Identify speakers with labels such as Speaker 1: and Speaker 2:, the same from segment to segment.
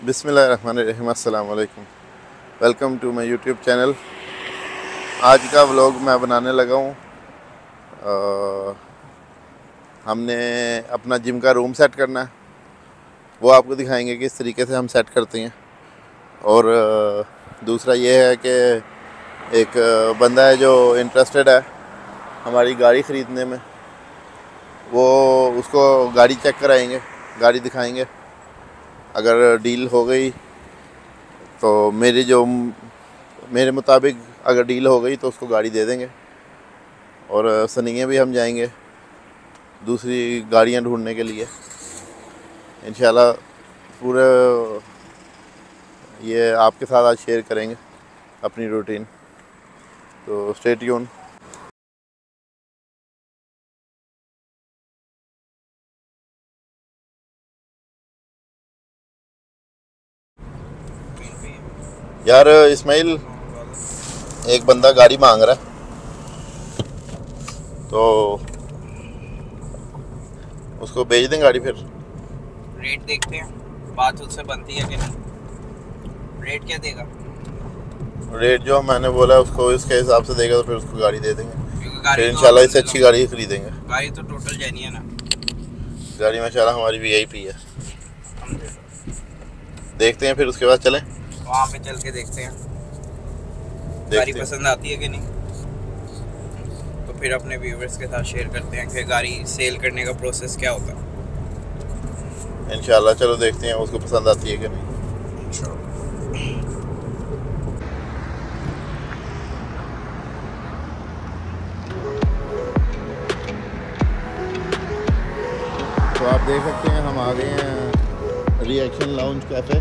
Speaker 1: बिसमीम अल्लाम welcome to my YouTube channel. आज का व्लॉग मैं बनाने लगा हूँ। हमने अपना जिम का रूम सेट करना है। वो आपको दिखाएँगे कि इस तरीके से हम सेट करते हैं। और दूसरा ये है कि एक बंदा है जो इंटरेस्टेड है हमारी गाड़ी ख़रीदने में। वो उसको गाड़ी चेक कराएँगे, गाड़ी दिखाएँगे। अगर डील हो गई तो मेरी जो मेरे मुताबिक अगर डील हो गई तो उसको गाड़ी दे देंगे। और सनिए भी हम जाएँगे दूसरी गाड़ियाँ ढूँढने के लिए। इन पूरे, ये आपके साथ आज शेयर करेंगे अपनी रूटीन। तो स्टेट यून यार इस्माइल एक बंदा गाड़ी मांग रहा है। तो उसको भेज दें गाड़ी फिर?
Speaker 2: रेट देखते हैं। बात उससे बनती है कि नहीं। रेट क्या देगा?
Speaker 1: रेट जो मैंने बोला उसको इसके हिसाब से देगा तो फिर उसको गाड़ी दे देंगे। फिर इंशाल्लाह इससे अच्छी गाड़ी खरीदेंगे।
Speaker 2: गाड़ी तो टोटल जानी है ना।
Speaker 1: गाड़ी माशाल्लाह हमारी वीआईपी है। देखते हैं फिर उसके बाद चलें।
Speaker 2: वहाँ पे चल के देखते हैं। गाड़ी पसंद आती है कि नहीं? तो फिर अपने व्यूवर्स के साथ शेयर करते हैं कि गाड़ी सेल करने का प्रोसेस क्या होता है।
Speaker 1: इंशाल्लाह चलो देखते हैं उसको पसंद आती है कि नहीं। तो आप देख सकते हैं हम आ गए हैं रिएक्शन लाउंज कैफ़े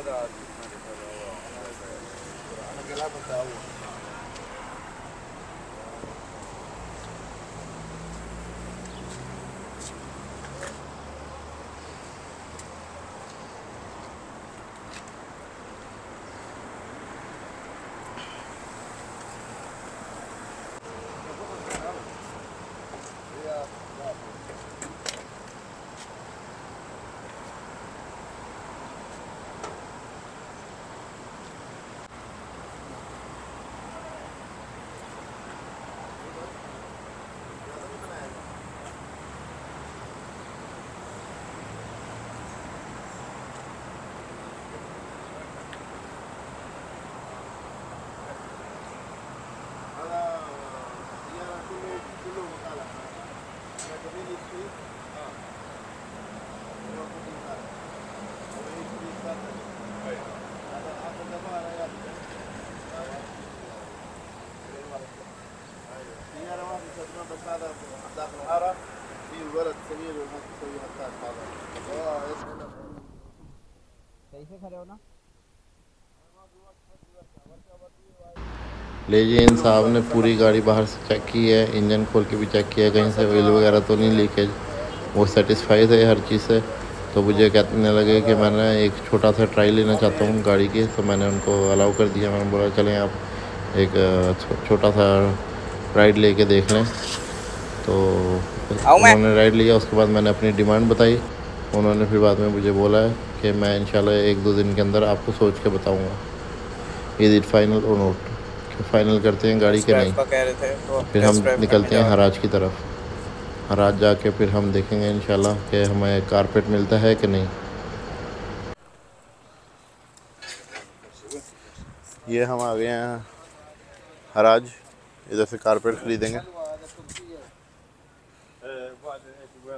Speaker 2: Helal. खड़े हो ना।
Speaker 1: लीजिए इन साहब ने पूरी गाड़ी बाहर से चेक की है इंजन खोल के भी चेक किया कहीं से ऑयल वगैरह तो नहीं लीकेज वो सेटिस्फाई थे हर चीज़ से। तो मुझे कहने लगे कि मैंने एक छोटा सा ट्राई लेना चाहता हूँ गाड़ी की तो मैंने उनको अलाउ कर दिया। मैंने बोला चलें आप एक छोटा सा राइड लेके देख लें। तो उन्होंने राइड लिया उसके बाद मैंने अपनी डिमांड बताई। उन्होंने फिर बाद में मुझे बोला है कि मैं इंशाल्लाह एक दो दिन के अंदर आपको सोच के बताऊँगा। Is it final or not final करते हैं गाड़ी के नहीं।
Speaker 2: कह रहे थे तो
Speaker 1: फिर हम निकलते हैं हराज की तरफ़। हराज जाके फिर हम देखेंगे इंशाल्लाह कि हमें कारपेट मिलता है कि नहीं। ये हम आ गए हैं हराज इधर से कारपेट खरीदेंगे।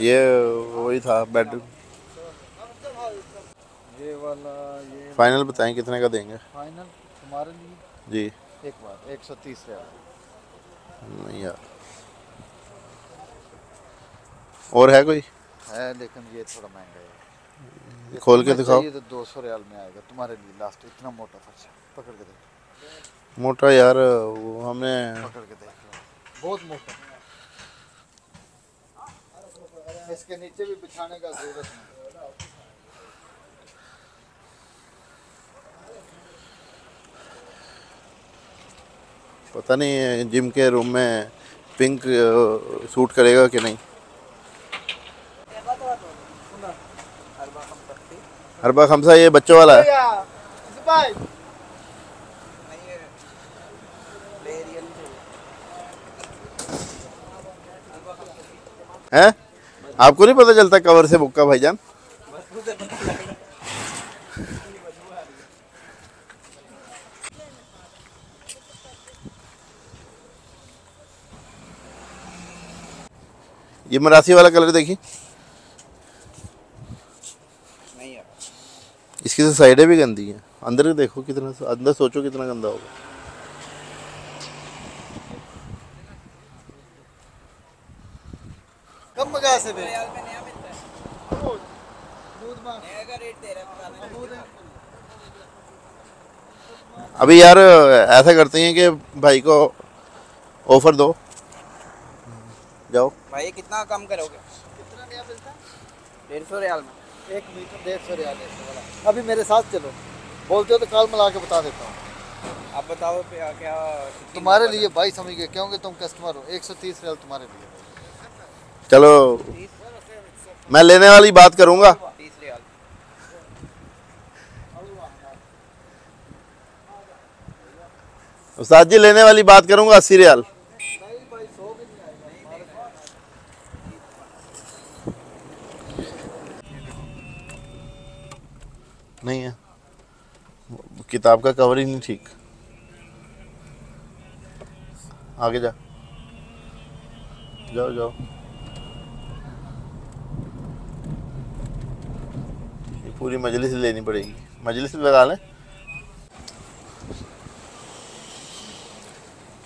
Speaker 1: ये वही था बेडरूम ये वाला ये फाइनल बताएँ कितने का देंगे?
Speaker 3: फाइनल तुम्हारे लिए?
Speaker 1: जी।
Speaker 3: एक बार एक सौ तीस
Speaker 1: नहीं यार। और है कोई?
Speaker 3: है लेकिन ये थोड़ा महँगा है।
Speaker 1: खोल के दिखाओ।
Speaker 3: ये तो दो सौ रियाल में आएगा तुम्हारे लिए लास्ट इतना मोटा फर्श पकड़ के देख।
Speaker 1: मोटा यार वो हमने
Speaker 3: पकड़ के देख बहुत मोटा। इसके नीचे भी बिछाने का ज़रूरत नहीं।
Speaker 1: पता नहीं जिम के रूम में पिंक सूट करेगा कि नहीं। हरबा खमसा ये बच्चों वाला है। हैं? आपको नहीं पता चलता कवर से बुक्का भाईजान? ये मरासी वाला कलर देखिए। इसकी तो साइडें भी गंदी हैं। अंदर देखो कितना अंदर सोचो कितना गंदा होगा
Speaker 3: कम मगा से दे
Speaker 1: अभी यार ऐसा करते हैं कि भाई को ऑफ़र दो। जाओ।
Speaker 2: भाई कितना कम करोगे?
Speaker 3: कितना नया मिलता है?
Speaker 2: डेढ़ सौ रियाल में।
Speaker 3: एक मीटर डेढ़ सौ रियाल अभी मेरे साथ चलो। बोलते हो तो कॉल मिला के बता देता हूँ।
Speaker 2: आप बताओ क्या क्या
Speaker 3: तुम्हारे लिए भाई समझ गए क्योंकि तुम कस्टमर हो। एक सौ तीस रियाल तुम्हारे लिए।
Speaker 1: चलो। मैं लेने वाली बात करूँगा
Speaker 2: तीस रियाल
Speaker 1: उस्ताद जी, लेने वाली बात करूँगा अस्सी रियाल नहीं है। किताब का कवर ही नहीं ठीक। आगे जा। जाओ जाओ। ये पूरी मजलिस लेनी पड़ेगी। मजलिस लगा लें।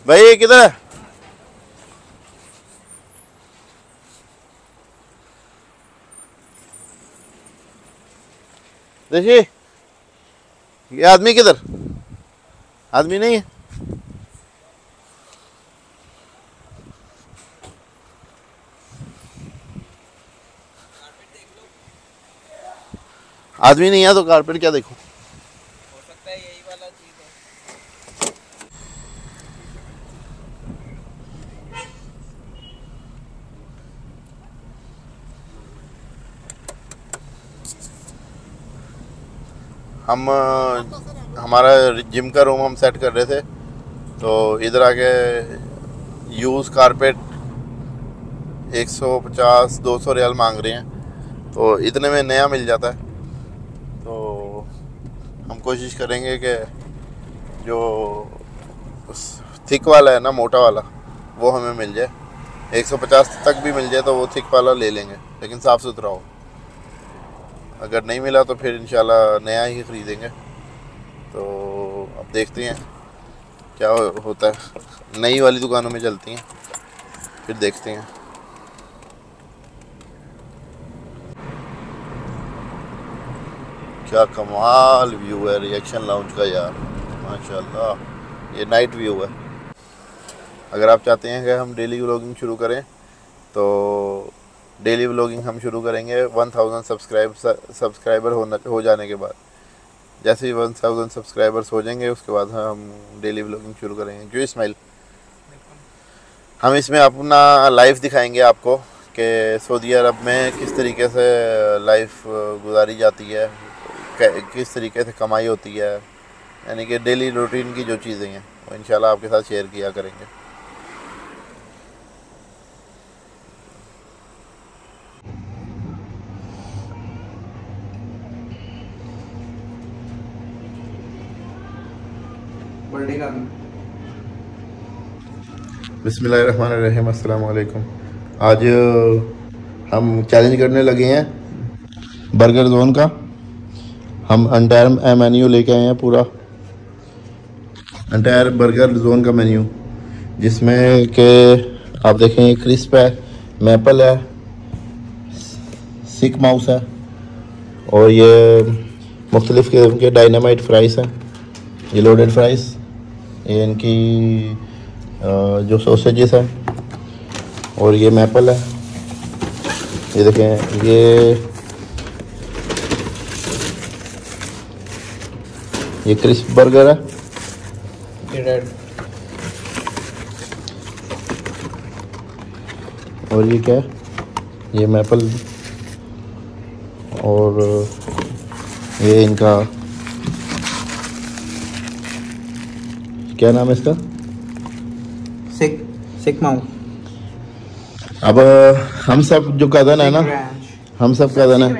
Speaker 1: भाई किधर है? देखिए, ये आदमी किधर? आदमी नहीं है। आदमी नहीं है तो कारपेट क्या देखो
Speaker 2: हो सकता है यही वाला चीज़ है
Speaker 1: हम, हमारा जिम का रूम हम सेट कर रहे थे तो इधर आके यूज़ कारपेट 150 200 रियाल मांग रहे हैं तो इतने में नया मिल जाता है। तो हम कोशिश करेंगे कि जो थिक वाला है ना, मोटा वाला, वो हमें मिल जाए। 150 तक भी मिल जाए तो वो थिक वाला ले लेंगे, लेकिन साफ़ सुथरा हो। अगर नहीं मिला तो फिर इंशाल्लाह नया ही ख़रीदेंगे। तो अब देखते हैं क्या होता है। नई वाली दुकानों में चलती हैं, फिर देखते हैं। क्या कमाल व्यू है रिएक्शन लाउंज का यार, माशाल्लाह, ये नाइट व्यू है। अगर आप चाहते हैं कि हम डेली व्लॉगिंग शुरू करें तो डेली व्लॉगिंग हम शुरू करेंगे वन थाउज़ेंड सब्सक्राइब सब्सक्राइबर होना, हो जाने के बाद। जैसे ही वन थाउज़ेंड सब्सक्राइबर्स हो जाएँगे, उसके बाद हम डेली व्लॉगिंग शुरू करेंगे। क्यों इस्माइल। हम इसमें अपना लाइफ दिखाएँगे आपको कि सऊदी अरब में किस तरीके से लाइफ गुजारी जाती है किस तरीके से कमाई होती है, यानी कि डेली रूटीन की जो चीज़ें हैं, वो इंशाल्लाह आपके साथ शेयर किया करेंगे। बिसमीम अल्लाम आज हम चैलेंज करने लगे हैं बर्गर जोन का। हम अंटायर मेन्यू लेके आए हैं पूरा। अंटायर बर्गर जोन का मेन्यू जिसमें के आप देखें क्रिस्प है मैपल है सिक माउस है, और ये मुख्तलिफ़ किस्म के डायनामाइट फ्राइज़ हैं। ये लोडेड फ्राइज़ ये इनकी जो सोसेजेस है और ये मैपल है। ये देखें ये ये क्रिस्प बर्गर है। ये रेड और ये क्या है? ये मैपल और ये इनका क्या नाम है इसका?
Speaker 2: सिक सिक माउ
Speaker 1: अब हम सब जो कदन है ना हम सब कदन है।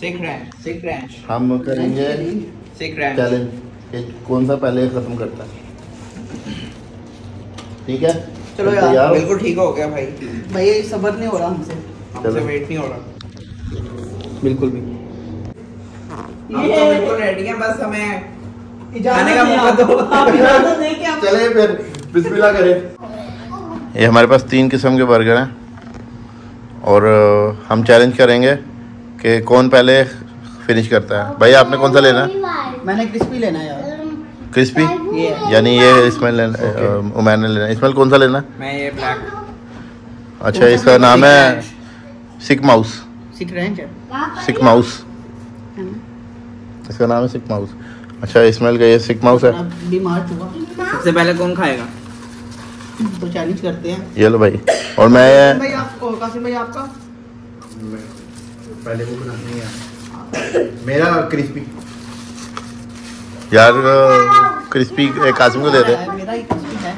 Speaker 2: सिक रैंच सिक रैंच
Speaker 1: हम करेंगे चैलेंज कौन सा पहले खत्म करता है। ठीक है?
Speaker 2: चलो यार बिल्कुल ठीक हो गया भाई।
Speaker 3: भाई सबर नहीं हो रहा हमसे।
Speaker 2: हमसे वेट नहीं हो रहा। बिल्कुल भी। हम तो बिल्कुल रेडी हैं बस हमें खाने का मौका दो।
Speaker 1: चले फिर बिस्मिल्लाह करें। ये हमारे पास तीन किस्म के बर्गर हैं और हम चैलेंज करेंगे कि कौन पहले फिनिश करता है। भाई आपने कौन सा लेना? है
Speaker 3: मैंने क्रिस्पी लेना है यार।
Speaker 1: क्रिस्पी यानी ये इसमें लेना उमैर ने लेना। इसमें कौन सा लेना?
Speaker 2: मैं ये ब्लैक
Speaker 1: अच्छा इसका नाम है सिक माउस
Speaker 3: सिक रेंज
Speaker 1: सिक माउस इसका नाम है सिक माउस अच्छा इसमेल का ये सिक माउस है।
Speaker 3: अभी मार्च हुआ।
Speaker 2: सबसे पहले कौन खाएगा?
Speaker 3: तो चैलेंज करते हैं।
Speaker 1: ये लो भाई। और मैं
Speaker 3: भाई आपको कासिम भाई आपका?
Speaker 1: पहले वो बनानी है मेरा क्रिस्पी यार क्रिस्पी एक कासिम को दे दे।
Speaker 3: मेरा ही क्रिस्पी है।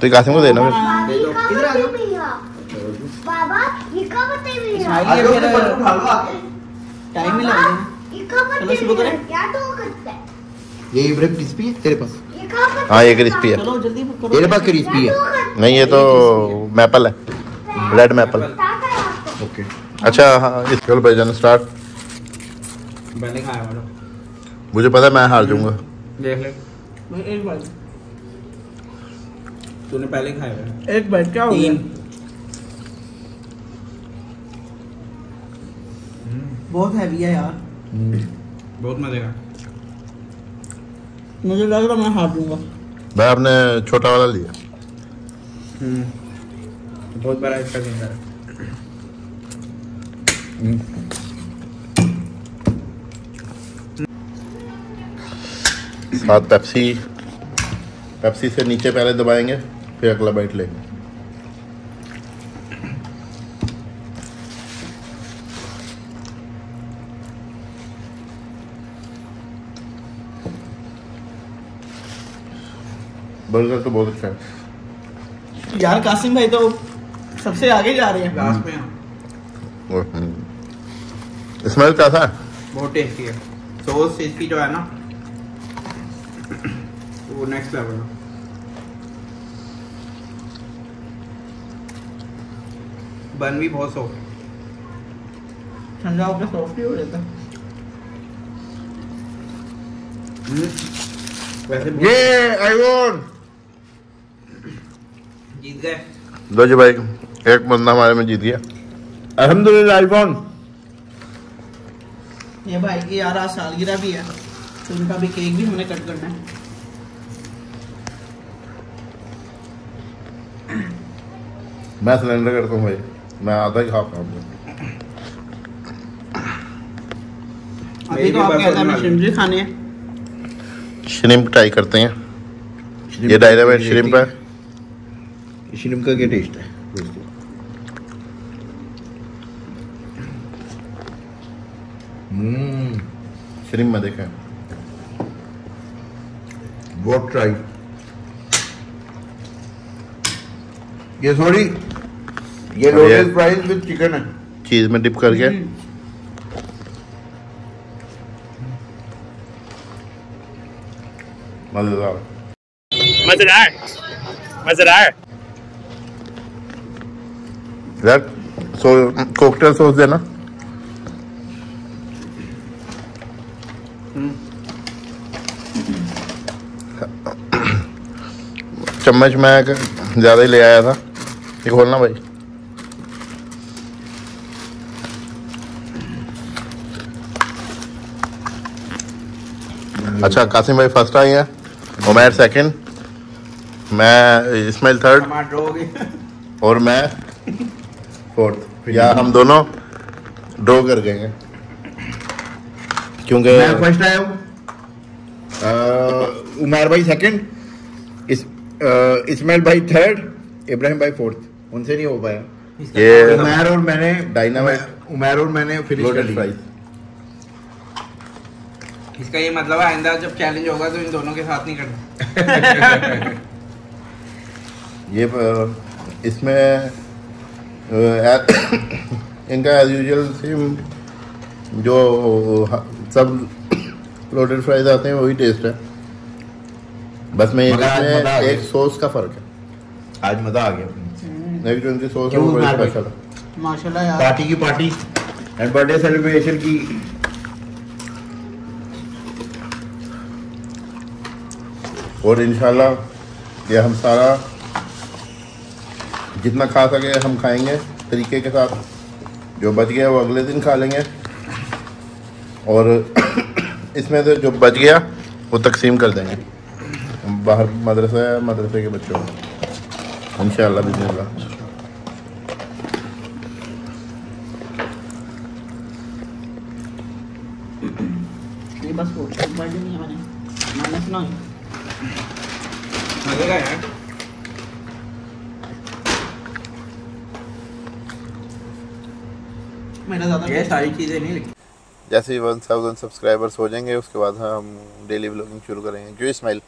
Speaker 1: तो ये कासिम को देना फिर।
Speaker 3: इधर आ जाओ।
Speaker 4: बाबा ये कब हैं
Speaker 3: इस्माइल मेरा टाइम ही लगेगा
Speaker 4: ये कब
Speaker 3: करें।
Speaker 4: क्या तो करता है?
Speaker 5: ये इब्राहिम क्रिस्पी है? तेरे पास?
Speaker 1: हाँ ये क्रिस्पी है।
Speaker 3: चलो जल्दी करो।
Speaker 5: तेरे पास क्रिस्पी है।
Speaker 1: नहीं ये तो मैपल है। Red maple
Speaker 5: okay.
Speaker 1: अच्छा हाँ इस चलो भाई जान स्टार्ट
Speaker 2: पहले खाया वाला।
Speaker 1: मुझे पता है मैं हार जाऊँगा।
Speaker 2: देख ले।
Speaker 3: मैं एक बार
Speaker 2: तूने पहले खाया हुआ
Speaker 3: एक बार क्या हो
Speaker 2: तीन।
Speaker 3: बहुत हैवी है यार।
Speaker 2: बहुत मज़े का।
Speaker 3: मुझे लग रहा मैं हार दूँगा।
Speaker 1: भाई आपने छोटा वाला लिया।
Speaker 2: बहुत बड़ा इसका है
Speaker 1: साथ पेप्सी पेप्सी से नीचे पहले दबाएँगे फिर अगला बाइट लेंगे। बर्गर तो बहुत अच्छा है।
Speaker 3: यार कासिम भाई तो
Speaker 6: सबसे आगे जा रहे हैं।
Speaker 2: लास्ट में
Speaker 7: स्मेल कैसा है
Speaker 2: बहुत टेस्टी है। सॉस इसकी जो है ना वो नेक्स्ट लेवल है। बन भी बहुत सॉफ्ट है।
Speaker 6: ठंडा होकर सॉफ्ट ही हो जाता। है
Speaker 2: वैसे बहुत-
Speaker 7: ये आईफोन
Speaker 2: जीत गए
Speaker 7: लो जी भाई एक बंदा हमारे में जीत गया। अल्हम्दुलिल्लाह आईफोन।
Speaker 6: ये भाई की यार आज सालगिरह भी है तो उनका भी केक भी हमने कट करना है।
Speaker 7: मैं सिलेंडर करता हूँ भाई मैं आधा ही खाता हूँ
Speaker 6: अभी तो आप कहते हैं हमें शिमली खाने हैं।
Speaker 7: श्रिम्प ट्राई करते हैं। ये डायनामाइट श्रिम्प है।
Speaker 5: श्रिम्प का क्या टेस्ट है हम्म
Speaker 7: श्रिम्प में देखें
Speaker 5: वॉट ट्राई ये सॉरी ये- लोटस फ्राइज विद चिकन है
Speaker 7: चीज़ में डिप करके मज़ेदार
Speaker 8: मज़ेदार मज़ेदार
Speaker 7: यार सो कोकटेल सॉस देना चम्मच मैं ज़्यादा ही ले आया था। ये खोलना भाई। अच्छा कासिम भाई फ़र्स्ट आई हैं। उमैर सेकंड मैं इस्माइल थर्ड
Speaker 2: हो
Speaker 7: और मैं फोर्थ या हम दोनों ड्रॉ कर गए हैं क्योंकि
Speaker 5: मैं फ़र्स्ट आया हूँ। उमर भाई सेकंड इस इस्माइल भाई थर्ड इब्राहिम भाई फोर्थ उनसे नहीं हो पाया।
Speaker 7: ये
Speaker 5: उमर और मैंने
Speaker 7: Dynamite-
Speaker 5: उमर और मैंने फिनिश कर ली।
Speaker 2: इसका ये मतलब है आइंदा जब चैलेंज होगा तो इन दोनों के साथ नहीं करना।
Speaker 7: ये इसमें इनका एज यूजल सेम जो सब लोडेड फ्राइज आते हैं वही टेस्ट है। बस में इसमें
Speaker 5: गया।
Speaker 7: एक सॉस का फ़र्क है।
Speaker 5: आज मज़ा आ गया।
Speaker 7: एक जो इनकी सॉस है वो बड़ी स्पेशल है।
Speaker 6: माशाल्लाह यार।
Speaker 5: पार्टी की पार्टी एंड बर्थडे सेलिब्रेशन की।
Speaker 7: और इंशाल्लाह ये हम सारा जितना खा सके हम खाएँगे तरीके के साथ। जो बच गया वो अगले दिन खा लेंगे। और इसमें से जो बच गया वो तकसीम कर देंगे। बाहर मदरसा है मदरसे के बच्चों को। बिस्मिल्लाह।
Speaker 6: नहीं बस वो बर्थडे नहीं है मैंने। मैंने सुना है।
Speaker 2: लगेगा
Speaker 6: ज़्यादा
Speaker 2: ये सारी चीज़ें नहीं लिखी।
Speaker 7: जैसे ही वन थाउज़ेंड सब्सक्राइबर्स हो जाएँगे उसके बाद हम डेली ब्लॉगिंग शुरू करेंगे। क्यों इस्माइल